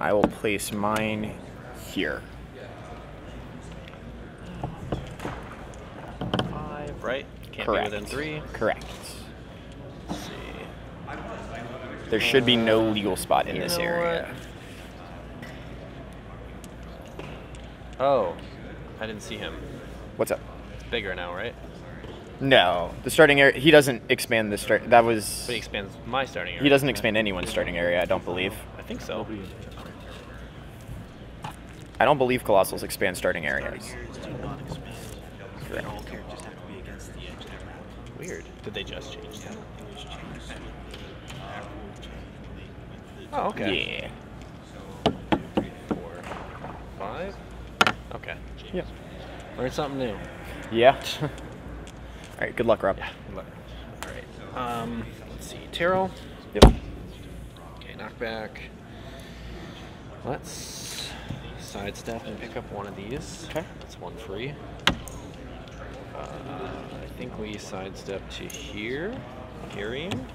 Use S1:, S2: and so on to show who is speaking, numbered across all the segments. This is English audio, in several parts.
S1: I will place mine here.
S2: Five, right? Can't
S1: Correct.
S2: be within three.
S1: Correct.
S2: Let's see.
S1: There should be no legal spot in
S2: You
S1: this
S2: know
S1: area.
S2: Oh, I didn't see him.
S1: What's up?
S2: It's bigger now, right?
S1: No, the starting area. He doesn't expand the start. That was.
S2: But he expands my starting area.
S1: He doesn't expand anyone's starting area. I don't believe.
S2: I think so.
S1: I don't believe colossals expand starting areas. Correct.
S3: All characters have to be against the edge of their map.
S2: Weird. Did they just change that?
S3: It was changed that uh, rule change with the-
S2: Oh, okay.
S1: Yeah.
S2: Four, five. Okay.
S1: Yeah.
S2: Learn something new.
S1: Yeah. All right. Good luck, Rob.
S2: Yeah. Good luck. All right. Um, let's see. Tarot.
S1: Yep.
S2: Okay, knockback. Let's sidestep and pick up one of these.
S1: Okay.
S2: That's one free. Uh, I think we sidestep to here. Carrying.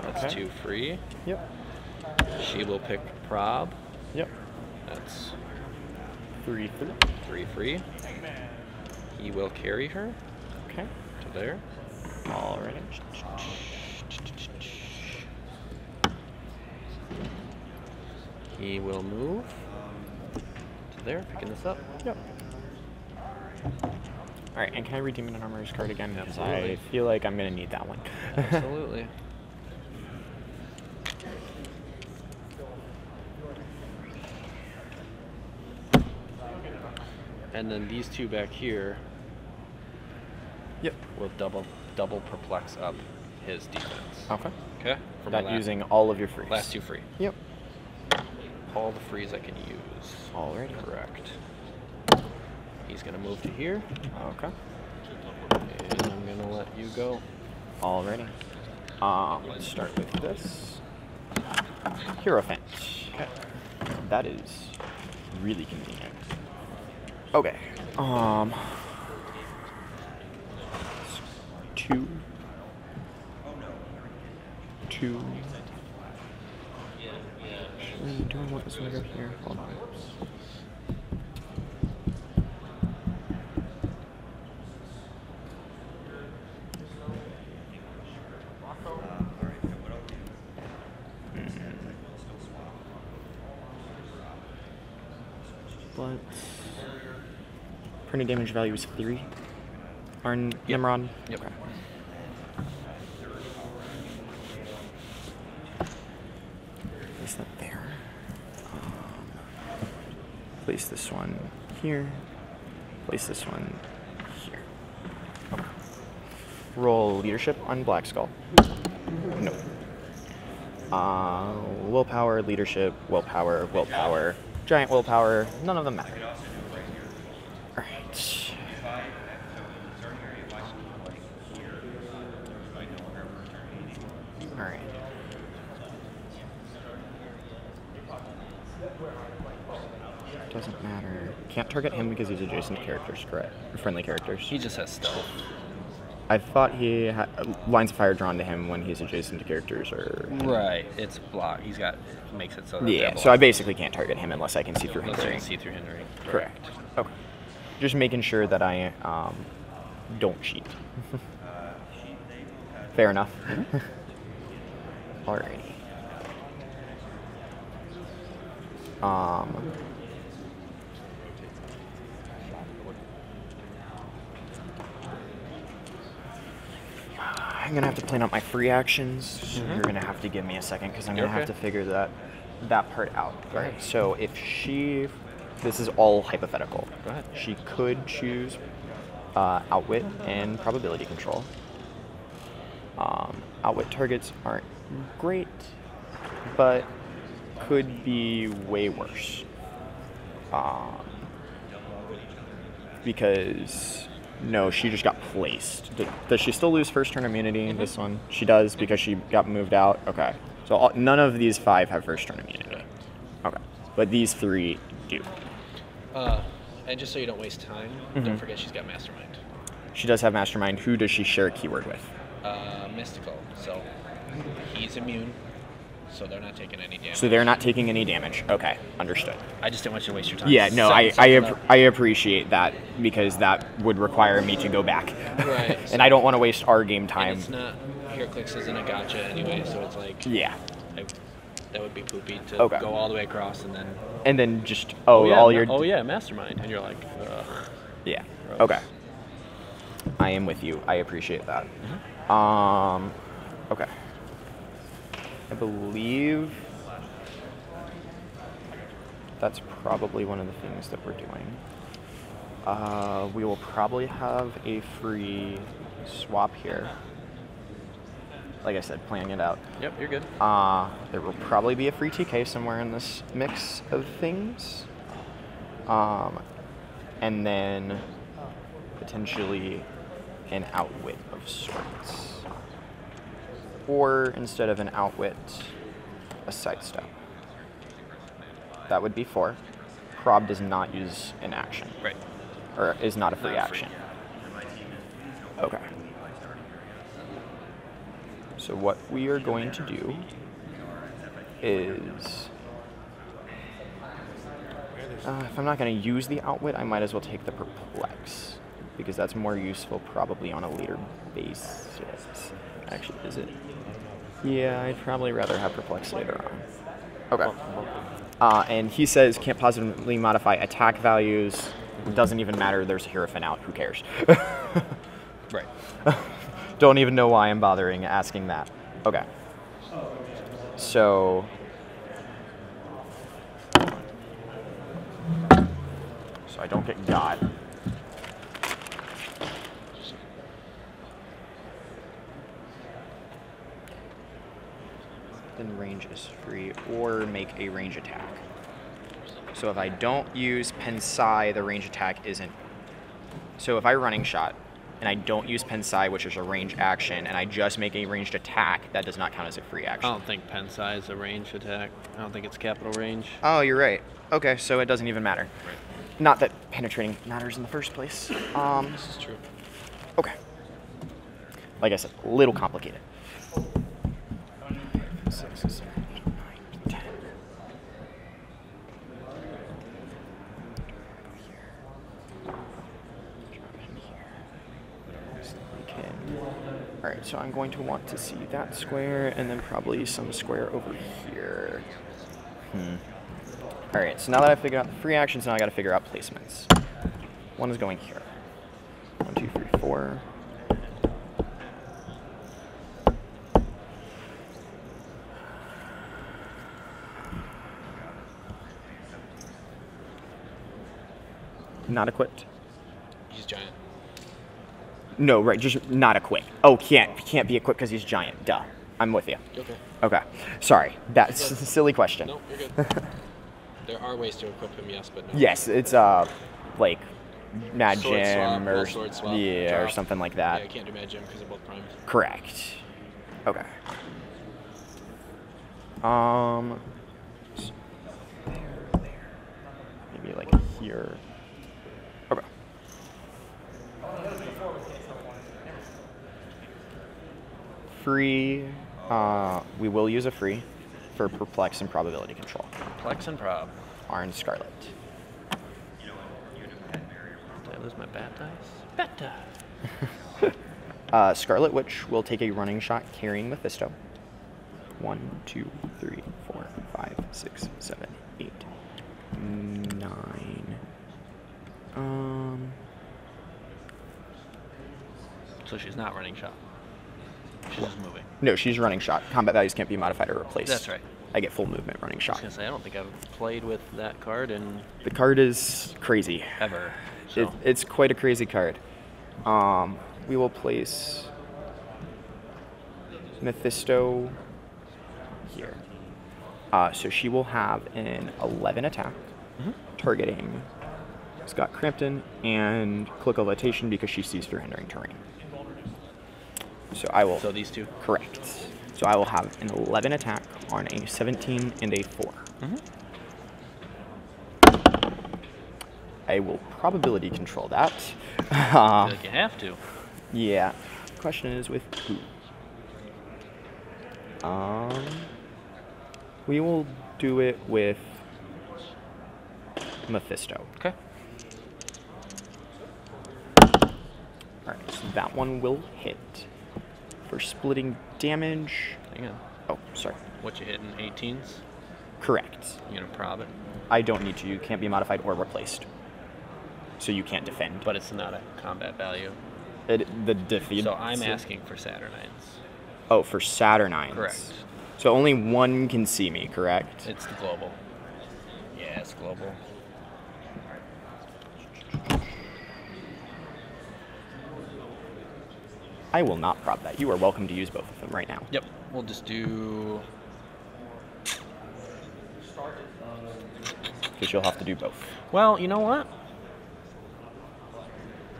S2: That's
S1: Okay.
S2: two free.
S1: Yep.
S2: She will pick prob.
S1: Yep.
S2: That's
S1: Three, three.
S2: three free. He will carry her
S1: Okay.
S2: to there.
S1: All right.
S2: He will move there, picking this up.
S1: Yep. All right. And can I redeem an armorer's card again? Because I feel like I'm gonna need that one.
S2: Absolutely. And then these two back here
S1: yep.
S2: will double double perplex up his defense.
S1: Okay.
S2: Okay? For my
S1: That using all of your frees.
S2: last two free.
S1: Yep.
S2: All the frees I can use.
S1: Alrighty.
S2: Correct. He's gonna move to here,
S1: Okay.
S2: and I'm gonna let you go.
S1: Alrighty. Um, let's start with this. Hierophant. Okay. That is really convenient. Okay. Um. Two. Two. Actually, do I want this one to go here? Hold on. Hmm. But printed damage value is three. Arn Nimrod.
S2: Yep.
S1: Okay. Place that there. Um, place this one here. Place this one here. Roll leadership on Black Skull. No. Uh, willpower, leadership, willpower, willpower, giant willpower. None of them matter. Alright. Alright. Doesn't matter. Can't target him because he's adjacent to characters, correct? Friendly characters.
S2: He just has stealth.
S1: I thought he had lines of fire drawn to him when he's adjacent to characters, or
S2: Right. It's block. He's got makes it so. That
S1: yeah. So I basically can't target him unless I can see through him.
S2: Unless you can see through hindering.
S1: Correct. Okay. Just making sure that I um, don't cheat. Fair enough. Alrighty. Um. I'm gonna have to plan out my free actions. You're gonna have to give me a second because I'm gonna have to figure that that part out.
S2: Go
S1: Alright.
S2: ahead.
S1: So if she, this is all hypothetical.
S2: Go ahead.
S1: She could choose uh, outwit and probability control. Um, outwit targets aren't great, but could be way worse. Um, because no, she just got placed. D- Does she still lose first turn immunity in this one? She does because she got moved out. Okay, so all, none of these five have first turn immunity. Okay, but these three do.
S2: Uh, and just so you don't waste time,
S1: Mhm.
S2: don't forget she's got mastermind.
S1: She does have mastermind. Who does she share a keyword with?
S2: Uh, mystical. So he's immune. So they're not taking any damage.
S1: So they're not taking any damage. Okay, understood.
S2: I just didn't want you to waste your time.
S1: Yeah, no, I, I, ap- I appreciate that because that would require me to go back.
S2: Right.
S1: and I don't want to waste our game time.
S2: It's not HeroClix isn't a gotcha anyway, so it's like
S1: Yeah.
S2: I, that would be poopy to
S1: Okay.
S2: go all the way across and then
S1: And then just, oh,
S2: yeah,
S1: all your.
S2: oh yeah, mastermind, and you're like, Ugh.
S1: Yeah.
S2: Gross.
S1: Okay. I am with you. I appreciate that.
S2: Mm-hmm.
S1: Um, okay. I believe that's probably one of the things that we're doing. Uh, we will probably have a free swap here. Like I said, planning it out.
S2: yep, you're good.
S1: Uh, there will probably be a free TK somewhere in this mix of things. Um, and then potentially an outwit of sorts. Or instead of an outwit, a sidestep. That would be four. Prob does not use an action,
S2: Right.
S1: or is not a free
S2: Not free.
S1: action. Okay. So what we are going to do is, uh, if I'm not going to use the outwit, I might as well take the perplex because that's more useful probably on a later basis. Actually, is it? Yeah, I'd probably rather have perplex later on. Okay. Uh, and he says can't positively modify attack values. Doesn't even matter. There's a Hierophant out. Who cares?
S2: Right.
S1: Don't even know why I'm bothering asking that. Okay. So. So I don't get got. Then range is free, or make a range attack. So if I don't use Pensai, the range attack isn't so if I running shot and I don't use Pensai, which is a range action, and I just make a ranged attack, that does not count as a free action.
S2: I don't think Pensai is a range attack. I don't think it's capital range.
S1: Oh, you're right. Okay, so it doesn't even matter. Not that penetrating matters in the first place. Um,
S2: This is true.
S1: okay. Like I said, a little complicated. Six, seven, eight, nine, ten. Okay. All right, so I'm going to want to see that square and then probably some square over here. Hmm. All right, so now that I've figured out the free actions, now I got to figure out placements. One is going here. One, two, three, four. Not equipped.
S2: He's giant.
S1: No, right, just not equipped. Oh, can't can't be equipped because he's giant. Duh. I'm with you.
S2: Okay.
S1: Okay. Sorry, that's a silly question.
S2: No, you're good. there are ways to equip him, yes, but no.
S1: Yes, it's uh like Mad
S2: Sword
S1: Gym
S2: swap,
S1: or
S2: sword swap,
S1: yeah or something like
S2: Yeah,
S1: that.
S2: I can't do Mad Gym because of both primes.
S1: Correct. Okay. Um. There, there. Maybe like here. Free. Uh, we will use a free for perplex and probability control.
S2: Plex and Prob.
S1: Orange Scarlet.
S2: Did I lose my bat dice? Bat die.
S1: Uh, Scarlet Witch will take a running shot carrying Mephisto. One, two, three, four, five, six, seven, eight, nine. Um,
S2: So she's not running shot. She's just moving.
S1: no, she's running shot. Combat values can't be modified or replaced.
S2: That's right.
S1: I get full movement running shot.
S2: I was gonna say I don't think I've played with that card in
S1: The card is crazy.
S2: ever.
S1: It, it's quite a crazy card. Um, we will place Mephisto here. Uh, so she will have an 11 attack,
S2: Mhm.
S1: targeting Scott Crampton and Click a Levitation because she sees through hindering terrain. So I will.
S2: so these two.
S1: correct. So I will have an 11 attack on a 17 and a 4.
S2: Mm-hmm.
S1: I will probability control that. Uh,
S2: like you have to.
S1: yeah. Question is with who? Um. We will do it with Mephisto.
S2: Okay.
S1: Alright, so that one will hit. For splitting damage.
S2: Hang on.
S1: Oh, sorry.
S2: What you hitting? 18s?
S1: Correct.
S2: You gonna prob it?
S1: I don't need to. You can't be modified or replaced. So you can't defend.
S2: But it's not a combat value.
S1: It, the defeat.
S2: So I'm asking for Saturnines.
S1: Oh, for Saturnines.
S2: Correct.
S1: So only one can see me, correct?
S2: It's the global. Yeah, it's global.
S1: I will not prob that. You are welcome to use both of them right now.
S2: Yep. We'll just do.
S1: Because you'll have to do both.
S2: Well, you know what?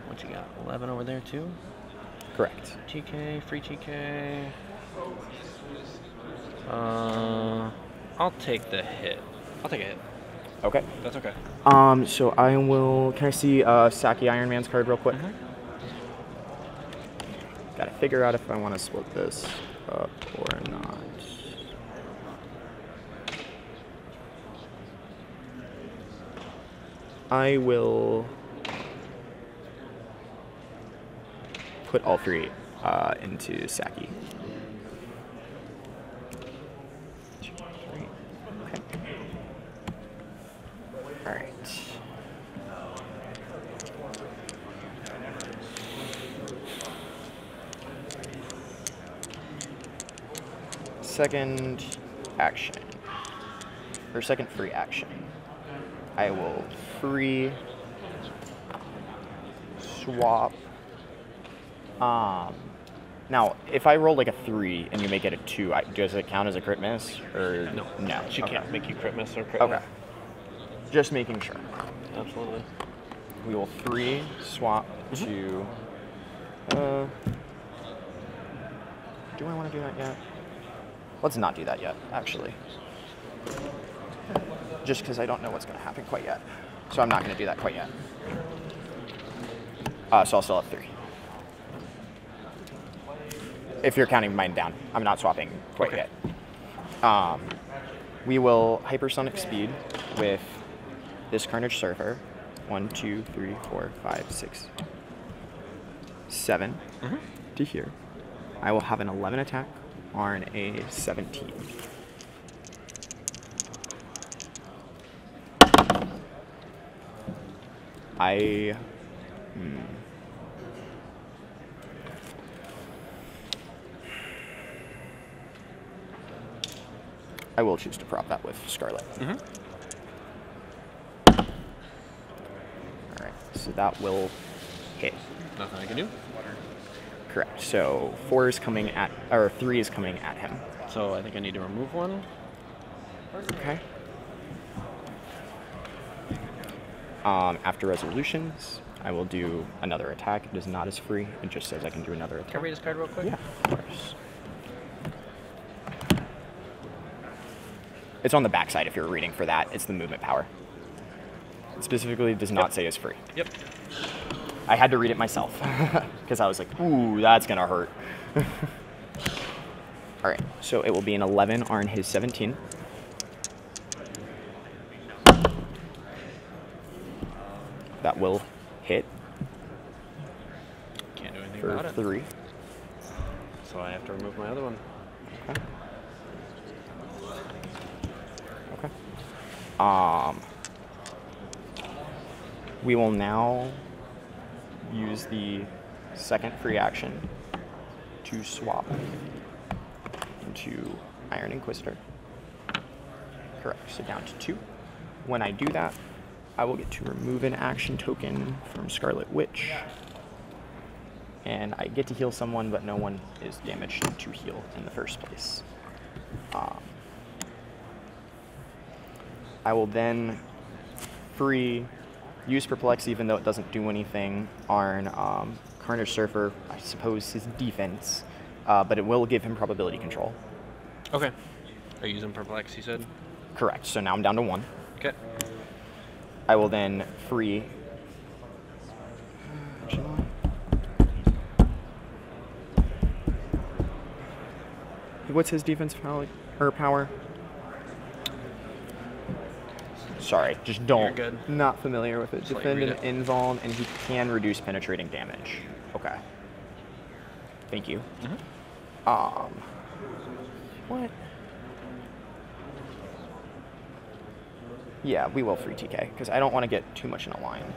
S2: What you got? 11 over there, too?
S1: Correct.
S2: TK, free TK. Uh, I'll take the hit. I'll take a hit.
S1: Okay.
S2: That's okay.
S1: Um, so I will. Can I see uh, Saki Iron Man's card real quick? Gotta figure out if I want to split this up or not. I will put all three uh, into Saki. Second action, or second free action. I will free swap. Um, now, if I roll like a three and you make it a two, I, does it count as a crit miss or
S2: No.
S1: No.
S2: She
S1: okay.
S2: can't make you crit miss or crit
S1: Okay.
S2: hit.
S1: Just making sure.
S2: Absolutely.
S1: We will three swap to. Uh, do I want to do that yet? Let's not do that yet, actually. Just because I don't know what's going to happen quite yet. So I'm not going to do that quite yet. Uh, so I'll still have three. If you're counting mine down, I'm not swapping quite
S2: Okay.
S1: yet. Um, we will hypersonic speed with this Carnage Surfer. One, two, three, four, five, six, seven to here. I will have an 11 attack on a 17. I. Hmm. I will choose to prob that with Scarlet.
S2: Mhm.
S1: Alright, so that will hit.
S2: Nothing I can do.
S1: Correct. So four is coming at, or three is coming at him.
S2: So I think I need to remove one.
S1: Okay. Um, after resolutions, I will do another attack. It is not as free. It just says I can do another attack.
S2: Can I
S1: attack.
S2: read this card real quick?
S1: Yeah, of course. It's on the backside if you're reading for that. It's the movement power. Specifically it specifically does not
S2: Yep.
S1: say is free.
S2: Yep.
S1: I had to read it myself because I was like, ooh, that's gonna hurt. All right, so it will be an 11 on his 17. That will hit
S2: Can't do anything
S1: for
S2: about it.
S1: three.
S2: So I have to remove my other one.
S1: Okay. Okay. Um, we will now use the second free action to swap into Iron Inquisitor. Correct. So down to two. When I do that, I will get to remove an action token from Scarlet Witch. And I get to heal someone, but no one is damaged to heal in the first place. Um, I will then free use Perplex, even though it doesn't do anything, on um, Carnage Surfer, I suppose his defense, uh, but it will give him probability control.
S2: Okay. Are you using perplex? You said.
S1: Correct. So now I'm down to one.
S2: Okay.
S1: I will then free. What's his defense power? Or power? Sorry, just don't.
S2: good.
S1: Not familiar with it.
S2: Just
S1: Defend an
S2: read
S1: invuln, and he can reduce penetrating damage. Okay. Thank you.
S2: Mhm.
S1: Um. What? Yeah, we will free TK because I don't want to get too much in a line.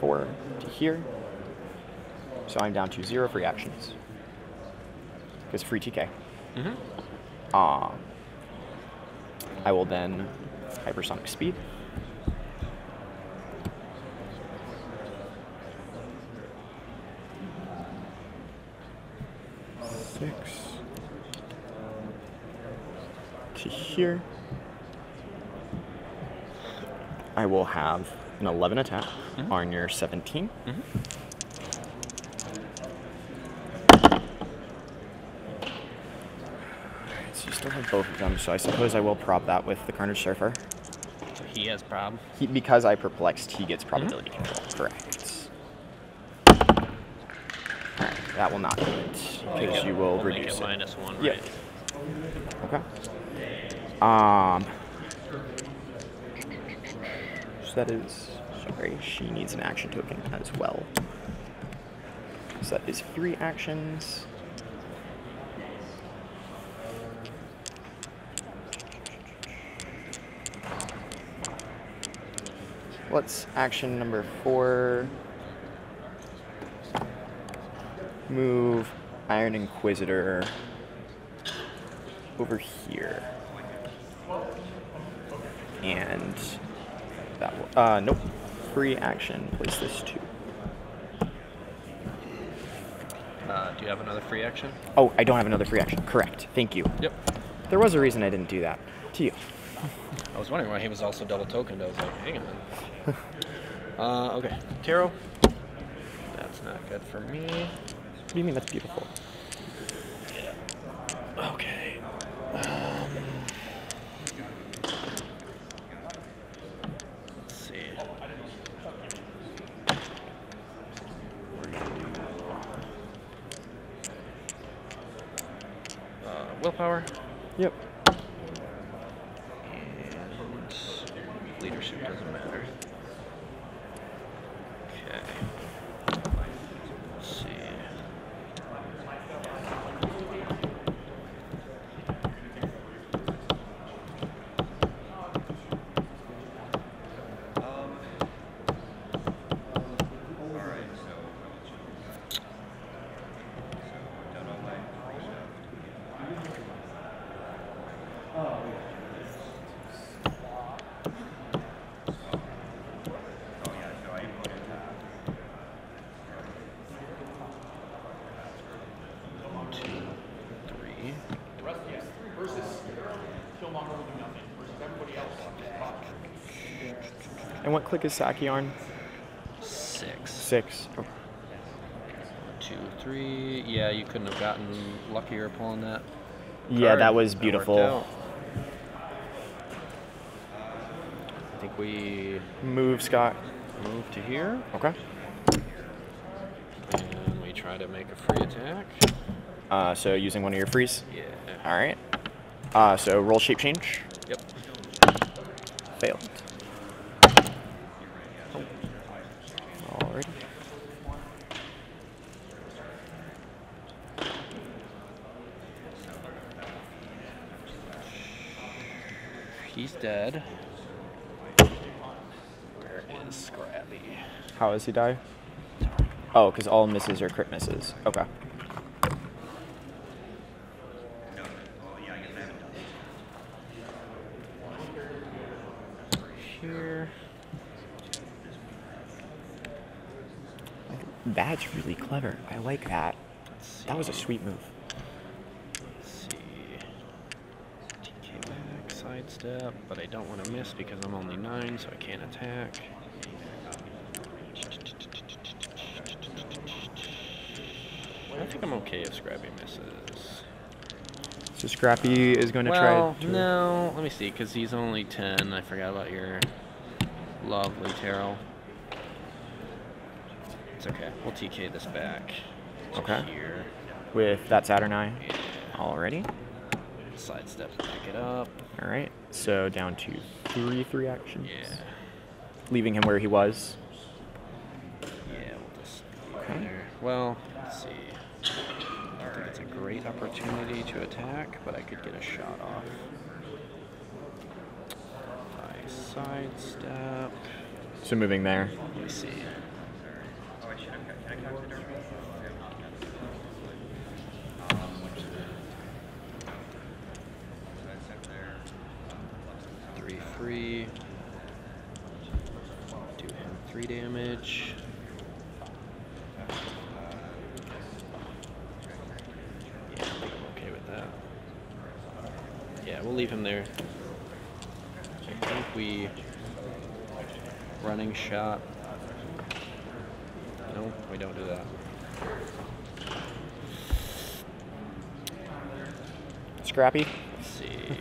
S1: Four to here. So I'm down to zero free actions. Because free TK.
S2: Mm-hmm.
S1: Um, I will then hypersonic speed. Six to here. I will have an 11 attack mm-hmm. on your 17. Mm-hmm. Alright, so you still have both of them, so I suppose I will prob that with the Carnage Surfer.
S2: He has prob.
S1: He, because I perplexed, he gets probability control. Correct. That will not do it, because you will
S2: We'll
S1: reduce
S2: it
S1: it.
S2: minus one,
S1: Yeah.
S2: right?
S1: Okay. Um. So that is. Sorry, she needs an action token as well. So that is three actions. What's action number four? Move Iron Inquisitor over here. And that will, uh, nope. Free action, place this too.
S2: Uh, do you have another free action?
S1: Oh, I don't have another free action. Correct. Thank you.
S2: Yep.
S1: There was a reason I didn't do that. To you.
S2: I was wondering why he was also double tokened. I was like, hang on. uh, okay. Tarot. That's not good for me.
S1: What do you mean that's beautiful?
S2: Okay. Um, let's see. Uh, willpower
S1: Yep.
S2: and leadership doesn't matter. Okay. Let's see. Two, three.
S1: And what click is Sakyarn?
S2: Six.
S1: Six. Oh,
S2: Two, three. Yeah, you couldn't have gotten luckier pulling that.
S1: Yeah,
S2: card.
S1: that was beautiful.
S2: out. I think we
S1: Move, Scott.
S2: move to here
S1: Okay.
S2: and we try to make a free attack.
S1: Uh, so using one of your frees.
S2: Yeah.
S1: All right. Uh, so roll shape change.
S2: Yep.
S1: Failed. Alrighty.
S2: He's dead. Where is Scrappy?
S1: How does he die? Oh, because all misses are crit misses. Okay.
S2: Here.
S1: That's really clever. I like that. That was a sweet move.
S2: Let's see. TK back, sidestep, but I don't want to miss because I'm only nine, so I can't attack. I think I'm okay if Scrappy misses.
S1: So Scrappy is going to
S2: well,
S1: try to.
S2: no. Let me see, because he's only 10. I forgot about your lovely Terrell. It's okay. We'll TK this back.
S1: Okay.
S2: Here.
S1: With that Saturnine
S2: Yeah.
S1: already.
S2: Sidestep, back it up.
S1: All right. So down to three three actions.
S2: Yeah.
S1: Leaving him where he was.
S2: Yeah, we'll just
S1: Okay.
S2: there. Well, let's see. I don't think it's a great opportunity to attack, but I could get a shot off. I sidestep.
S1: So moving there.
S2: Let me see. Three free. Do him three damage. Yeah, I'm okay with that. Yeah, we'll leave him there. We running shot. No, we don't do that.
S1: Scrappy.
S2: Let's see.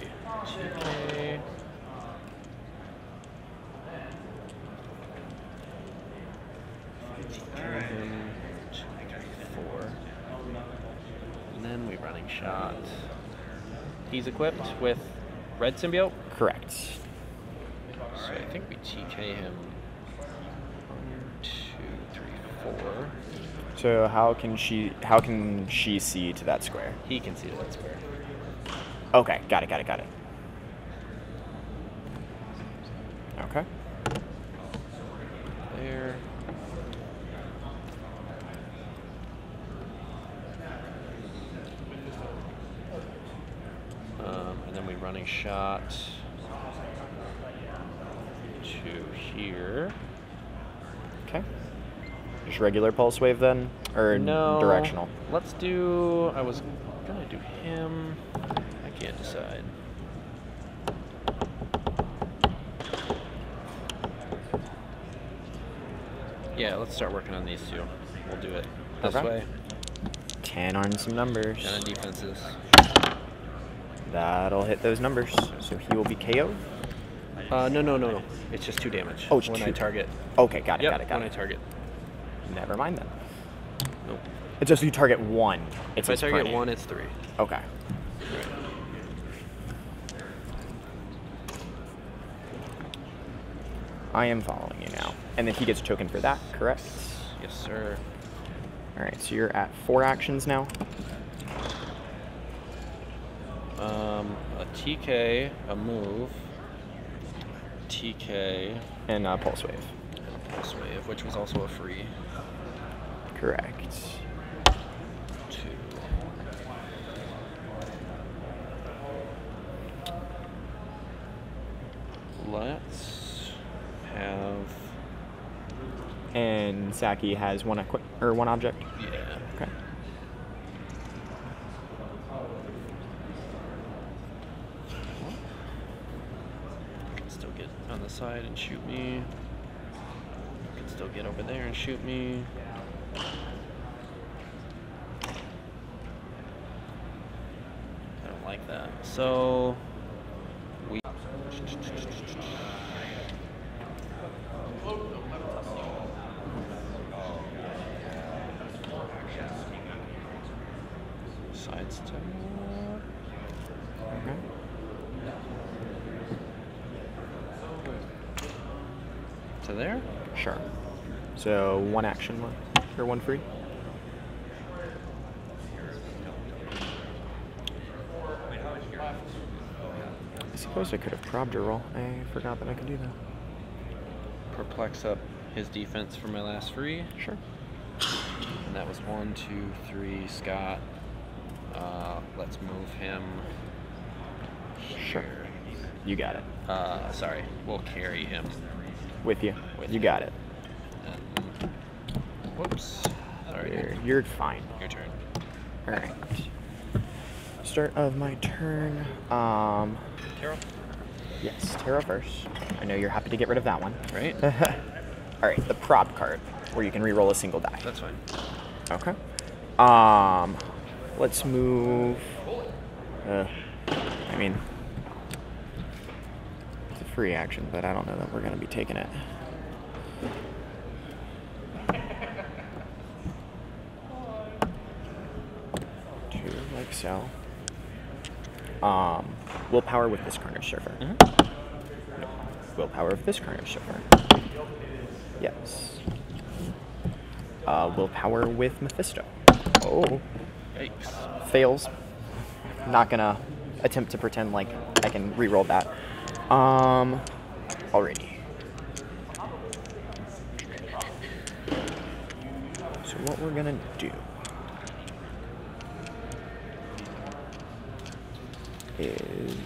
S2: Four. And then we running shot. He's equipped with red symbiote.
S1: Correct.
S2: So I think we TK him. One, two, three, four.
S1: So how can she how can she see to that square?
S2: He can see to that square.
S1: Okay, got it, got it, got it. Okay.
S2: There. Um, and then we running shot to here.
S1: Okay. Just regular pulse wave then, or
S2: no.
S1: directional?
S2: Let's do. I was gonna do him. I can't decide. Yeah, let's start working on these two. We'll do it this
S1: Okay.
S2: way.
S1: Ten on some numbers.
S2: Down on defenses.
S1: That'll hit those numbers. So he will be KO'd.
S2: Uh, no, no, no, no. It's just two damage.
S1: Oh, it's
S2: when I target.
S1: Okay, got it,
S2: Yep,
S1: got it, got it.
S2: when
S1: it.
S2: I target.
S1: Never mind then.
S2: Nope.
S1: It's just you target one. It's
S2: If I target
S1: printing.
S2: one, it's three.
S1: Okay.
S2: Right.
S1: I am following you now. And then he gets token for that, correct?
S2: Yes, sir.
S1: Alright, so you're at four actions now.
S2: Um, a TK, a move, TK,
S1: And uh, pulse wave.
S2: Wave, which was also a free
S1: Correct.
S2: two. Let's have
S1: And Saki has one equi- or one object.
S2: yeah.
S1: Okay.
S2: Can still get on the side and shoot me. Still get over there and shoot me. I don't like that. So we sidestep.
S1: Okay.
S2: To there?
S1: Sure. So one action one or one free. I suppose I could have probbed her roll. I forgot that I could do that.
S2: Perplex up his defense for my last free.
S1: Sure.
S2: And that was one, two, three, Scott. Uh, let's move him.
S1: Sure. You got it.
S2: Uh, sorry, we'll carry him.
S1: With you.
S2: With
S1: you got it.
S2: Whoops. Sorry.
S1: You're, you're fine.
S2: Your turn.
S1: All right. Start of my turn. Um,
S2: Carol.
S1: yes, Terra first. I know you're happy to get rid of that one.
S2: Right?
S1: All right, the prop card, where you can re-roll a single die.
S2: That's fine.
S1: Okay. Um, let's move. Uh, I mean, it's a free action, but I don't know that we're gonna be taking it. Two, like so. Um, willpower with this Carnage Surfer.
S2: Mhm.
S1: No. Willpower with this Carnage Surfer. Yes. Uh, willpower with Mephisto. Oh,
S2: Yikes.
S1: fails. Not gonna attempt to pretend like I can re-roll that. Um, alrighty. So what we're gonna do is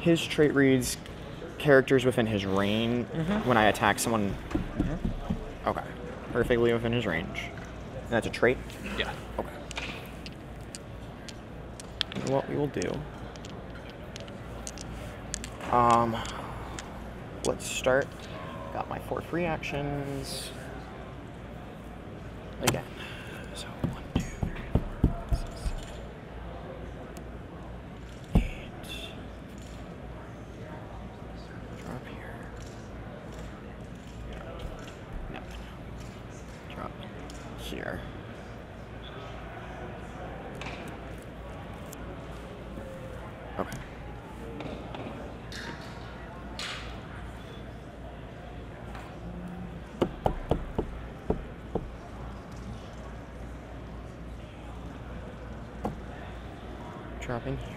S1: his trait reads characters within his range when I attack someone. Okay, perfectly within his range. And that's a trait.
S2: Yeah.
S1: Okay. And what we will do. Um, let's start. Got my four free actions. Again. So one, two, three, four, five, six, seven, eight. Drop here. No. Drop here. Okay. Dropping here.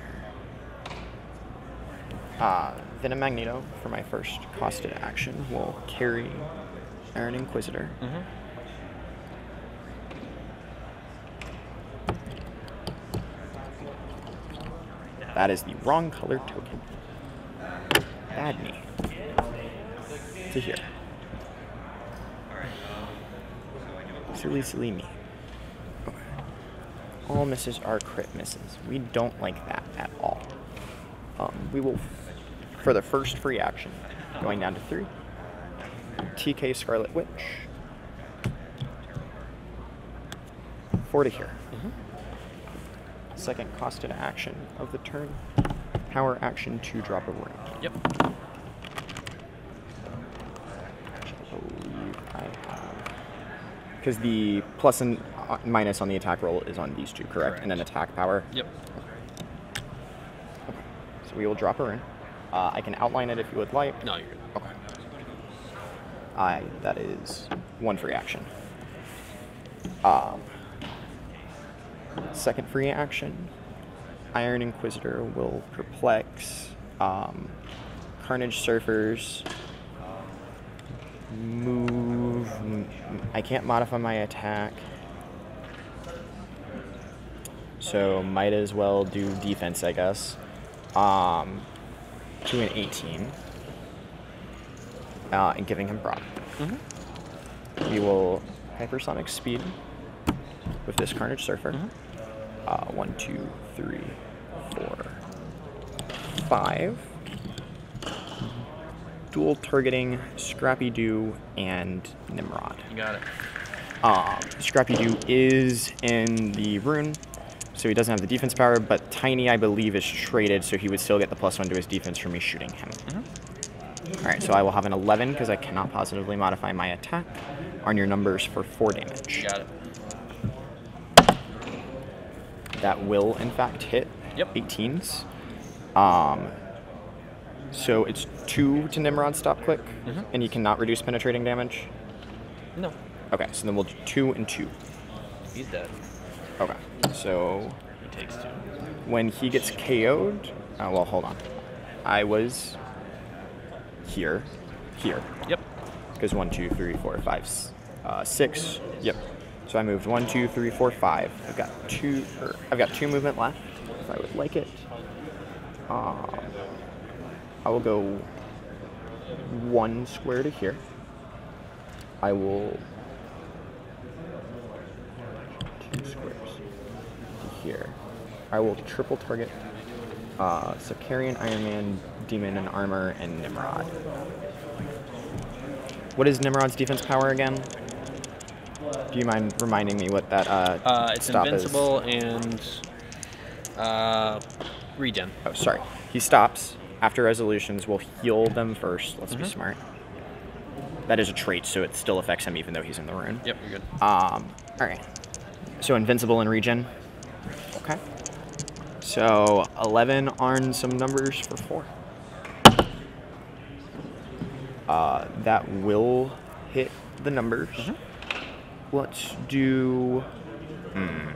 S1: Uh, Venom Magneto for my first costed action will carry Iron Inquisitor.
S2: Mm-hmm.
S1: That is the wrong colored token. Add me to here. Silly, silly me. All misses are crit misses. We don't like that at all. Um, we will, for the first free action, going down to three. TK Scarlet Witch. Four to here. Second costed action of the turn. Power action to drop a ring.
S2: Yep.
S1: I believe I have. Because the plus and minus on the attack roll is on these two, correct? And then attack power.
S2: Yep.
S1: So we will drop a ring. Uh, I can outline it if you would like.
S2: No, you're good.
S1: Okay. I that is one free action. Um, second free action, Iron Inquisitor will perplex. Um, Carnage Surfers move. I can't modify my attack, so might as well do defense, I guess. Um, to an 18 uh, and giving him proc. We will hypersonic speed with this Carnage Surfer. Uh, one, two, three, four, five. Dual targeting Scrappy Doo and Nimrod.
S2: You got it.
S1: Um, Scrappy Doo is in the rune, so he doesn't have the defense power, but Tiny, I believe, is traded, so he would still get the plus one to his defense from me shooting him. Alright, so I will have an 11 because I cannot positively modify my attack on your numbers for 4 damage.
S2: Got it.
S1: That will, in fact, hit
S2: Yep.
S1: 18s. Um, so it's 2 to Nimrod stop click,
S2: Mhm.
S1: and you cannot reduce penetrating damage.
S2: No.
S1: Okay, so then we'll do 2 and 2.
S2: He's dead.
S1: Okay, so
S2: He takes two.
S1: when he gets KO'd, uh, well, hold on. I was here, here,
S2: Yep.
S1: because one, two, three, four, five, uh, six. Yep. So I moved one, two, three, four, five. I've got two. Or I've got two movement left. If I would like it, um, I will go one square to here. I will two squares to here. I will triple target uh, Sicarian, Iron Man, Demon, and Armor, and Nimrod. What is Nimrod's defense power again? Do you mind reminding me what that uh,
S2: Uh, it's
S1: stop
S2: invincible and uh, regen.
S1: Oh, sorry. He stops after resolutions. We'll heal them first. Let's be
S2: Mhm.
S1: smart. That is a trait, so it still affects him even though he's in the rune.
S2: Yep, you're good.
S1: Um, all right. So invincible in regen. So 11 are some numbers for four. Uh, that will hit the numbers. Let's do. Hmm.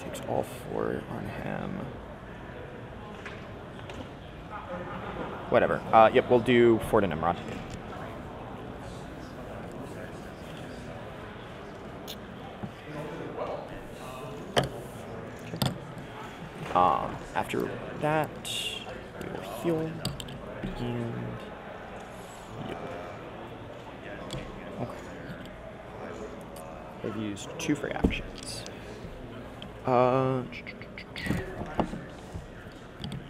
S1: Takes all four on him. Whatever. Uh, yep, we'll do four to Nimrod. Um, after that, we will heal and heal. Okay. I've used two free actions. Uh,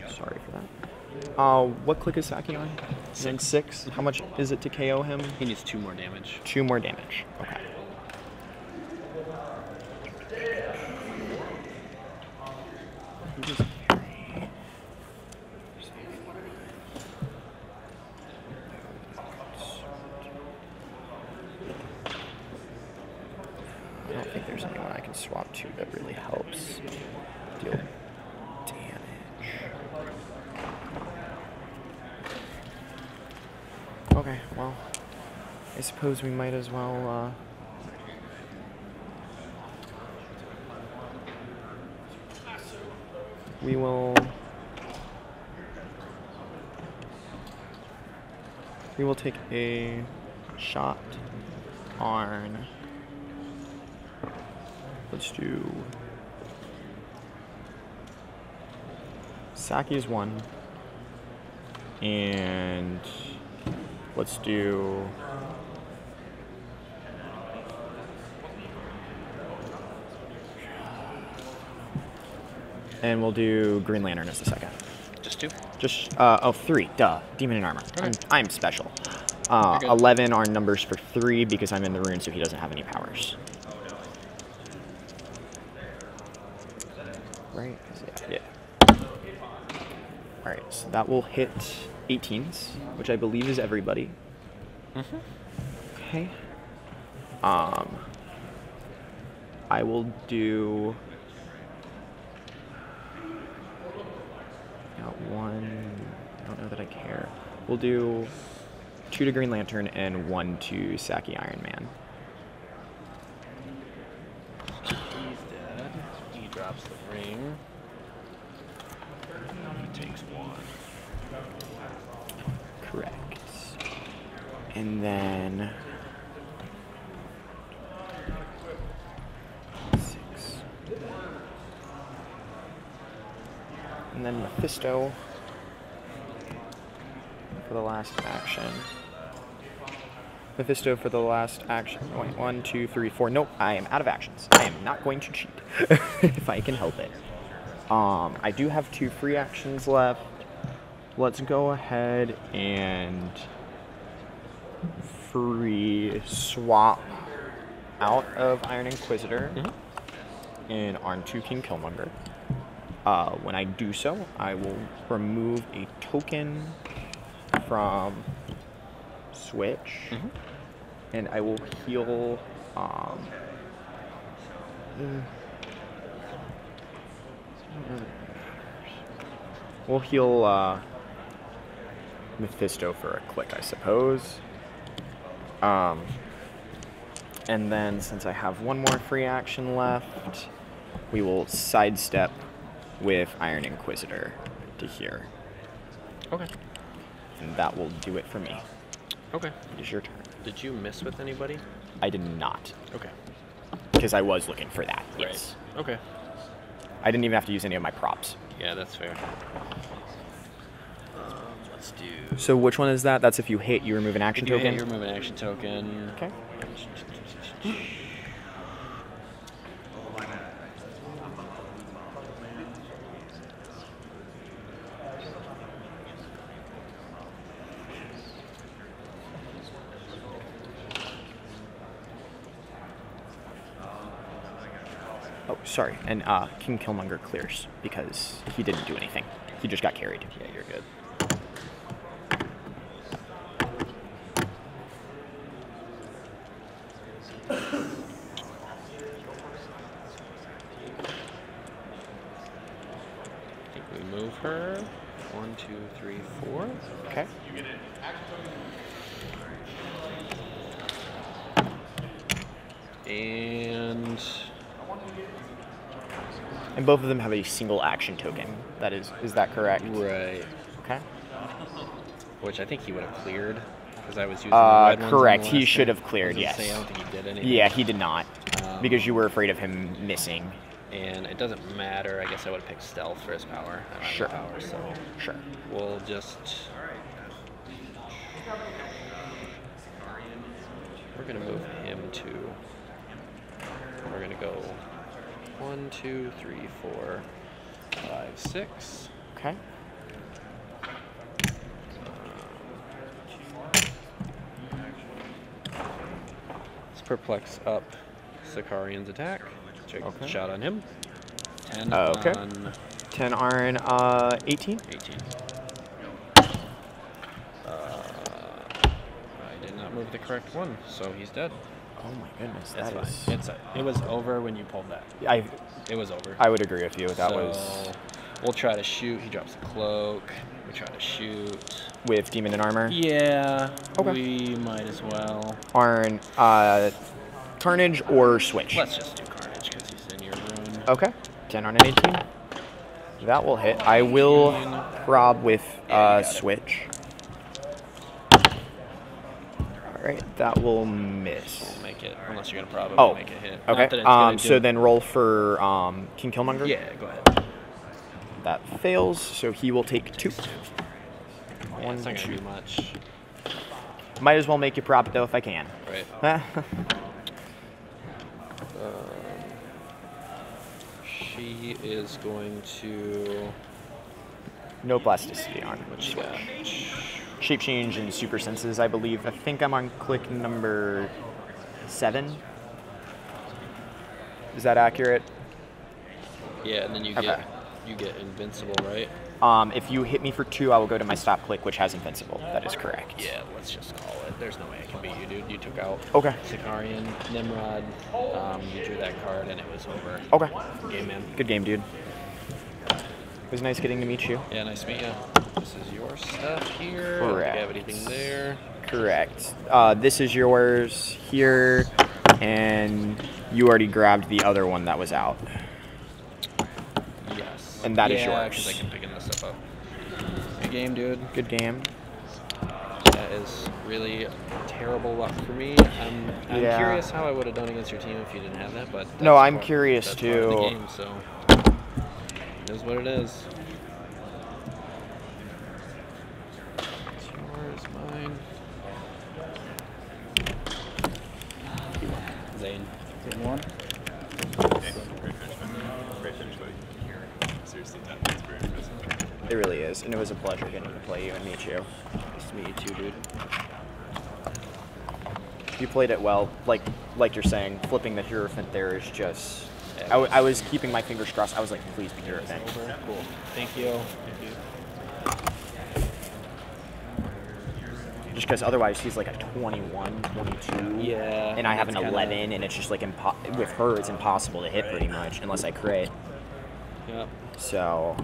S1: sorry for that. Uh, what click is Saki on? Six. Six. How much is it to KO him?
S2: He needs two more damage.
S1: Two more damage. Okay. Who does carry? I don't think there's anyone I can swap to that really helps deal damage. Okay, well, I suppose we might as well. Uh, we will. We will take a shot on. Let's do. Saki's one. And let's do. And we'll do Green Lantern as the second.
S2: Just two.
S1: Just uh, oh three, duh. Demon in armor. I'm, I'm special. Uh, Eleven are numbers for three because I'm in the rune, so he doesn't have any powers. Right? Yeah. yeah. All right, so that will hit 18s, which I believe is everybody.
S2: Mm-hmm.
S1: Okay. Um, I will do. Got one. I don't know that I care. We'll do two to Green Lantern and one to Saki Iron Man.
S2: He's dead. He drops the ring. He takes one.
S1: Correct. And then. Six. And then Mephisto for the last action. Mephisto for the last action. Wait, one, two, three, four. Nope, I am out of actions. I am not going to cheat if I can help it. Um, I do have two free actions left. Let's go ahead and free swap out of Iron Inquisitor and onto King Killmonger. Uh, when I do so, I will remove a token from Switch,
S2: Mhm.
S1: and I will heal. Um, mm, we'll heal uh, Mephisto for a click, I suppose. Um, and then, since I have one more free action left, we will sidestep with Iron Inquisitor to here.
S2: Okay.
S1: And that will do it for me.
S2: Okay.
S1: It is your turn.
S2: Did you miss with anybody?
S1: I did not,
S2: Okay.
S1: because I was looking for that. Yes.
S2: Okay.
S1: I didn't even have to use any of my probs.
S2: Yeah, that's fair. Um, let's do.
S1: So which one is that? That's if you hit, you remove an action
S2: you
S1: token.
S2: hit, you remove an action token.
S1: Okay. sorry, and uh, King Killmonger clears because he didn't do anything. He just got carried.
S2: Yeah, you're good. Think we move her. One, two, three, four.
S1: Okay.
S2: And
S1: and both of them have a single action token. That is, is that correct?
S2: right,
S1: Okay.
S2: which I think he would have cleared because I was using
S1: Uh,
S2: the red ones in
S1: correct. He should have cleared,
S2: I was say,
S1: yes.
S2: I don't think he did anything.
S1: Yeah, he did not,
S2: Um,
S1: because you were afraid of him missing.
S2: and it doesn't matter. I guess I would have picked stealth for his power. I don't
S1: Sure.
S2: power, so
S1: Sure.
S2: we'll just. We're gonna move him to. We're gonna go one, two, three, four, five, six.
S1: Okay.
S2: Let's perplex up Sakarian's attack. Check
S1: Okay.
S2: shot on him. Ten
S1: Uh, okay.
S2: on
S1: 10 Arn, uh, 18.
S2: 18. Uh, I did not move the correct one, so he's dead.
S1: Oh my goodness,
S2: That's
S1: that
S2: fine.
S1: is.
S2: It's a, it was over when you pulled that.
S1: I,
S2: It was over.
S1: I would agree with you. That
S2: so
S1: was
S2: We'll try to shoot. He drops the cloak. We try to shoot.
S1: with Demon and Armor.
S2: Yeah.
S1: Okay.
S2: We might as well.
S1: Arn, uh, Carnage or Switch.
S2: Let's just do Carnage because he's in your room.
S1: Okay. 10 Arn and 18. That will hit. I will prob with uh,
S2: it.
S1: Switch. Alright, that will miss.
S2: We'll make it unless you're gonna probably
S1: Oh,
S2: make it hit.
S1: Okay.
S2: that it's gonna
S1: Um,
S2: do-
S1: so then roll for um, King Killmonger.
S2: Yeah, go ahead.
S1: That fails, so he will take two.
S2: Yeah, it's not gonna
S1: two.
S2: do much,
S1: Might as well make you prob it though if I can.
S2: right? She is going to.
S1: no plasticity on.
S2: What she got?
S1: Shape change and super senses, I believe. I think I'm on click number seven. Is that accurate?
S2: Yeah, and then you
S1: Okay.
S2: get you get invincible, right?
S1: Um, if you hit me for two, I will go to my stop click, which has invincible. That is correct.
S2: Yeah, let's just call it. There's no way I can beat you, dude. You took out
S1: Okay.
S2: Sicarian, Nimrod. Um, you drew that card, and it was over.
S1: Okay.
S2: Game man.
S1: Good game, dude. It was nice getting to meet you.
S2: Yeah, nice to meet you. This is your stuff here.
S1: Correct.
S2: Do you have anything there?
S1: Correct. Uh, this is yours here, and you already grabbed the other one that was out.
S2: Yes.
S1: And that is
S2: yeah,
S1: yours.
S2: because I can picking this stuff up. Good game, dude.
S1: Good game.
S2: That is really terrible luck for me. I'm, I'm
S1: Yeah.
S2: curious how I would have done against your team if you didn't have that, but
S1: No, I'm
S2: part-
S1: curious
S2: that's part of the
S1: too.
S2: game, so it is what it is. It's yours, mine. Zane.
S4: Game one.
S3: Seriously, that, that's very impressive.
S1: It really is, and it was a pleasure getting to play you and meet you.
S2: Nice to meet you too, dude.
S1: You played it well, like like you're saying. Flipping the Hierophant there is just. I, w- I was keeping my fingers crossed. I was like, please be.
S2: Cool. Thank you. Thank you.
S1: Just because otherwise she's like a 21, 22.
S2: Yeah,
S1: And I have an
S2: that's kinda-
S1: 11, and it's just like impo- with her, it's impossible to hit pretty much unless I crit.
S2: Yep.
S1: So